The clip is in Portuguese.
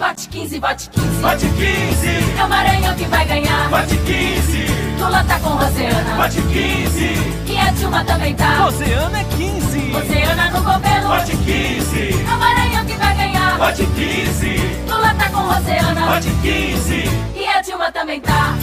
Vote 15, vote 15. Vote 15. É o Maranhão que vai ganhar. Vote 15. Lula tá com Rosiana. Vote 15. E a Dilma também tá. Rosiana é 15. Rosiana no governo. Vote 15. É o Maranhão que vai ganhar. Vote 15. Lula tá com Rosiana. Vote 15. E a Dilma também tá.